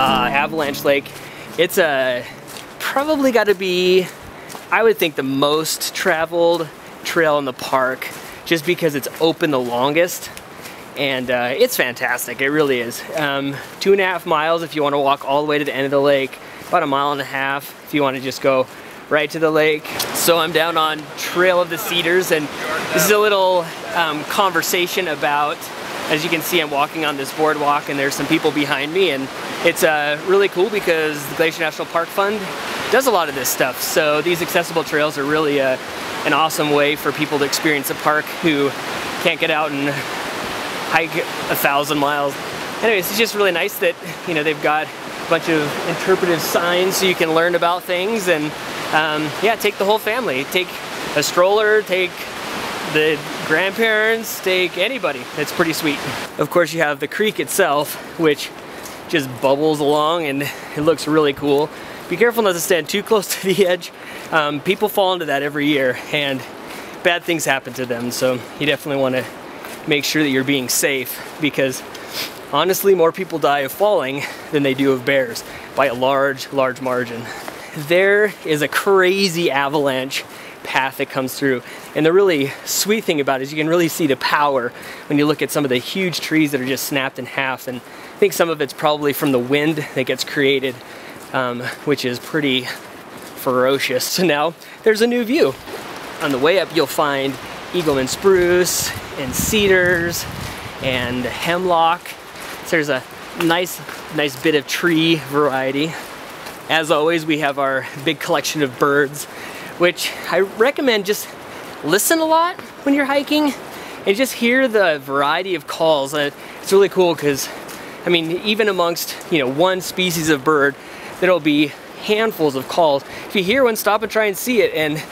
Avalanche Lake. It's a probably got to be, I would think, the most traveled trail in the park, just because it's open the longest. And uh, it's fantastic, it really is. Um, two and a half miles if you want to walk all the way to the end of the lake, about a mile and a half if you want to just go right to the lake. So I'm down on Trail of the Cedars and this is a little um, conversation about, as you can see I'm walking on this boardwalk and there's some people behind me and it's uh, really cool because the Glacier National Park Fund does a lot of this stuff. So these accessible trails are really uh, an awesome way for people to experience a park who can't get out and hike a thousand miles. Anyways, it's just really nice that, you know, they've got a bunch of interpretive signs so you can learn about things and um, yeah, take the whole family. Take a stroller, take the grandparents, take anybody. It's pretty sweet. Of course, you have the creek itself, which just bubbles along and it looks really cool. Be careful not to stand too close to the edge. Um, people fall into that every year and bad things happen to them. So you definitely want to make sure that you're being safe because honestly, more people die of falling than they do of bears by a large, large margin. There is a crazy avalanche path that comes through. And the really sweet thing about it is you can really see the power when you look at some of the huge trees that are just snapped in half. And I think some of it's probably from the wind that gets created, um, which is pretty ferocious. So now there's a new view. On the way up, you'll find Engelmann spruce and cedars and hemlock. So there's a nice, nice bit of tree variety. As always, we have our big collection of birds, which I recommend just listen a lot when you're hiking and just hear the variety of calls. Uh, it's really cool because, I mean, even amongst, you know, one species of bird, there'll be handfuls of calls. If you hear one, stop and try and see it and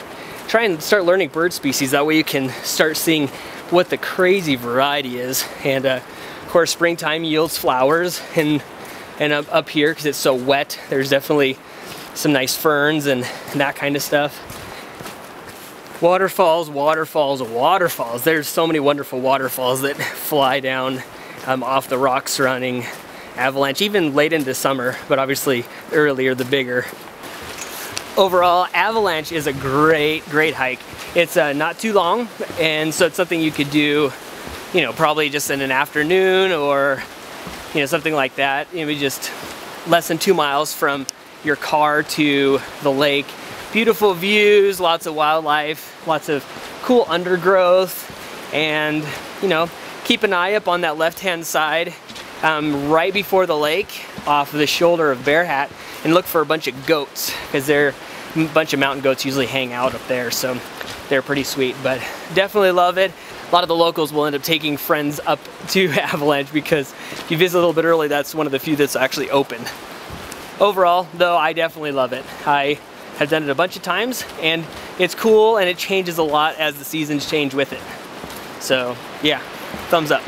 try and start learning bird species. That way you can start seeing what the crazy variety is. And uh, of course, springtime yields flowers and and up, up here, because it's so wet, there's definitely some nice ferns and, and that kind of stuff. Waterfalls, waterfalls, waterfalls. There's so many wonderful waterfalls that fly down um, off the rocks surrounding Avalanche, even late into summer, but obviously earlier the bigger overall, Avalanche is a great, great hike. It's uh, not too long, and so it's something you could do, you know, probably just in an afternoon or, you know, something like that. You Maybe just less than two miles from your car to the lake. Beautiful views, lots of wildlife, lots of cool undergrowth, and, you know, keep an eye up on that left-hand side um, right before the lake off of the shoulder of Bearhat and look for a bunch of goats because they're a bunch of mountain goats usually hang out up there so they're pretty sweet but definitely love it. A lot of the locals will end up taking friends up to Avalanche because if you visit a little bit early that's one of the few that's actually open. Overall though I definitely love it. I have done it a bunch of times and it's cool and it changes a lot as the seasons change with it. So yeah thumbs up